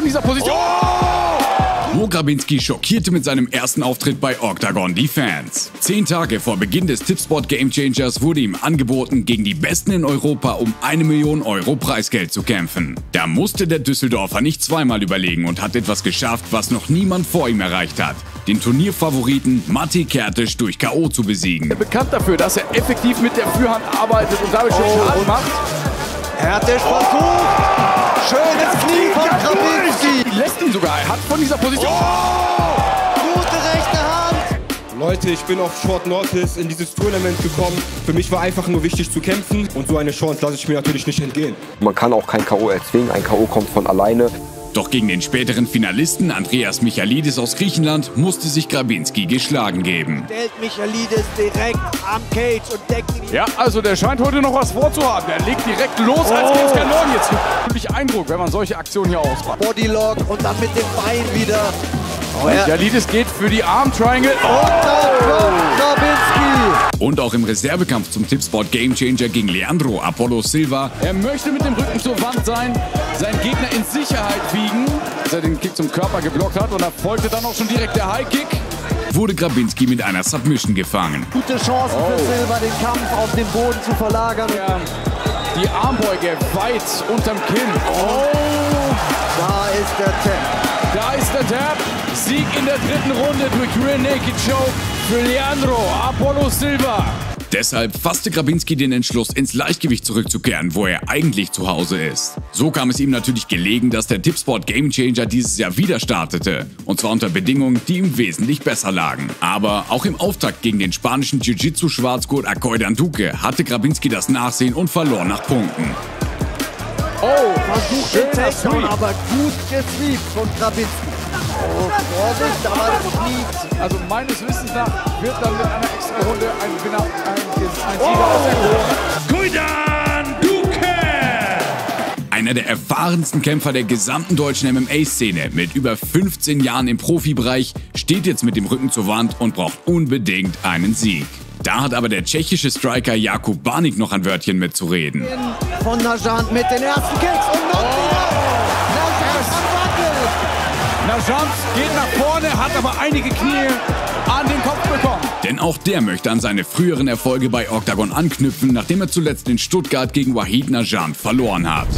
von dieser Position. Oh! Mo Grabinski schockierte mit seinem ersten Auftritt bei Octagon die Fans. Zehn Tage vor Beginn des Tipsport Game Changers wurde ihm angeboten, gegen die Besten in Europa um eine Million Euro Preisgeld zu kämpfen. Da musste der Düsseldorfer nicht zweimal überlegen und hat etwas geschafft, was noch niemand vor ihm erreicht hat. Den Turnierfavoriten Matti Kertisch durch K.O. zu besiegen. Bekannt dafür, dass er effektiv mit der Führhand arbeitet und damit schon Oh, Schaden und- macht. Hertisch versucht. Position. Gute rechte Hand. Leute, ich bin auf Short Notice in dieses Tournament gekommen. Für mich war einfach nur wichtig zu kämpfen und so eine Chance lasse ich mir natürlich nicht entgehen. Man kann auch kein K.O. erzwingen. Ein K.O. kommt von alleine. Doch gegen den späteren Finalisten Andreas Michalidis aus Griechenland musste sich Grabinski geschlagen geben. Stellt Michalidis direkt am Cage und ihn. Ja, also der scheint heute noch was vorzuhaben. Er legt direkt los als Oh. geht's Kanon. Jetzt natürlich Eindruck, wenn man solche Aktionen hier auspackt. Bodylock und dann mit dem Bein wieder. Oh, ja. Jalidis geht für die Arm Triangle. Und dann kommt Krabinski. Und auch im Reservekampf zum Tipsport Game Changer gegen Leandro Apollo Silva Er möchte mit dem Rücken zur Wand sein, seinen Gegner in Sicherheit wiegen, dass er den Kick zum Körper geblockt hat und da folgte dann auch schon direkt der High Kick. Wurde Grabinski mit einer Submission gefangen. Gute Chance für Silva, den Kampf auf den Boden zu verlagern. Ja, die Armbeuge weit unterm Kinn. Oh, Da ist der Tap. da ist der Tap. Sieg in der dritten Runde durch Rear Naked Choke für Leandro Apollo Silva. Deshalb fasste Grabinski den Entschluss, ins Leichtgewicht zurückzukehren, wo er eigentlich zu Hause ist. So kam es ihm natürlich gelegen, dass der Tipsport Game Changer dieses Jahr wieder startete. Und zwar unter Bedingungen, die ihm wesentlich besser lagen. Aber auch im Auftakt gegen den spanischen Jiu-Jitsu-Schwarzgurt Acoidan Duque hatte Grabinski das Nachsehen und verlor nach Punkten. Oh, Versucht den Takedown, aber gut gesweept von Krabinski. Oh, Vorsicht, aber es liegt. Also meines Wissens nach wird dann mit einer extra Runde ein Winner, ein, ein Sieger Duque! Einer der erfahrensten Kämpfer der gesamten deutschen MMA-Szene mit über 15 Jahren im Profibereich steht jetzt mit dem Rücken zur Wand und braucht unbedingt einen Sieg. Da hat aber der tschechische Striker Jakub Banik noch ein Wörtchen mitzureden. Von Najant mit den ersten Kicks und noch wieder. Najant geht nach vorne, hat aber einige Knie an den Kopf bekommen. Denn auch der möchte an seine früheren Erfolge bei Octagon anknüpfen, nachdem er zuletzt in Stuttgart gegen Wahid Najant verloren hat.